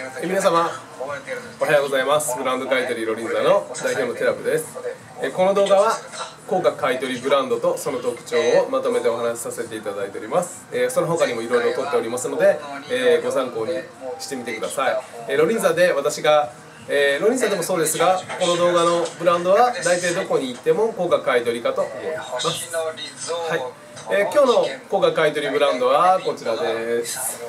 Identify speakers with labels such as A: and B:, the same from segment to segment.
A: え皆様おはようございます。ブランド買取ロリンザの代表のテラブです。えこの動画は高価買取ブランドとその特徴をまとめてお話しさせていただいております。えその他にもいろいろ撮っておりますのでえご参考にしてみてください。えロリンザで私がえー、ロリンザでもそうですがこの動画のブランドは大体どこに行っても高価買取かと思います、はい。えー、今日の高価買取ブランドはこちらです。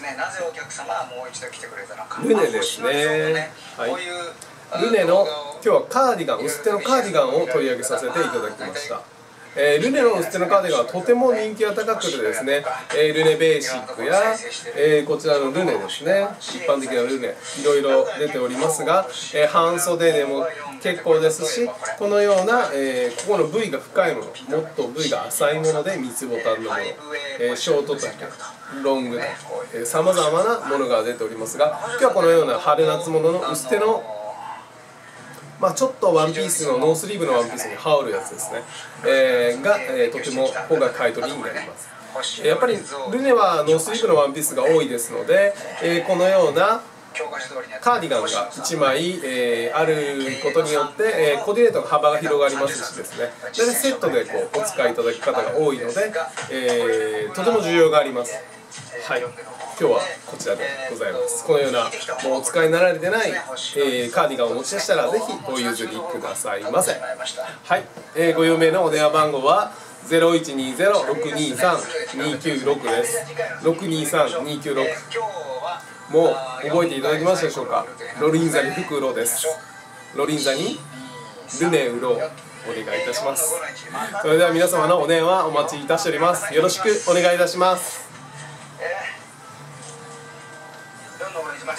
A: ですねなぜお客様はもう一度来てくれたのか。ルネですね、はい、ルネの今日はカーディガン薄手のカーディガンを取り上げさせていただきましたえー、ルネの薄手のカーディガンはとても人気が高くてですね、えー、ルネベーシックや、えー、こちらのルネですね。一般的なルネいろいろ出ておりますが、え半袖でも結構ですしこのような、えここの部位が深いものもっと部位が浅いもので三つボタンのもの、えショート丈ロングさまざまなものが出ておりますが今日はこのような春夏物の薄手のまあ、ちょっとワンピースのノースリーブのワンピースに羽織るやつですね、えー、が、えー、とても今回買い取りになります。やっぱりルネはノースリーブのワンピースが多いですので、えー、このようなカーディガンが1枚、えー、あることによって、えー、コーディネートの幅が広がりますしですね。でセットでこうお使いいただき方が多いので、え、とても需要があります。はい。今日はこちらでございます。このようなもうお使いになられてない、えー、カーディガンをお持ちでしたらぜひお譲りくださいませ。はい、えー、ご有名のお電話番号は0120-623-296です。623-296もう覚えていただけましたでしょうか？ロリンザに吹くうろです。ロリンザにルネウロをお願いいたします。それでは皆様のお電話お待ちいたしております。よろしくお願いいたします。はい。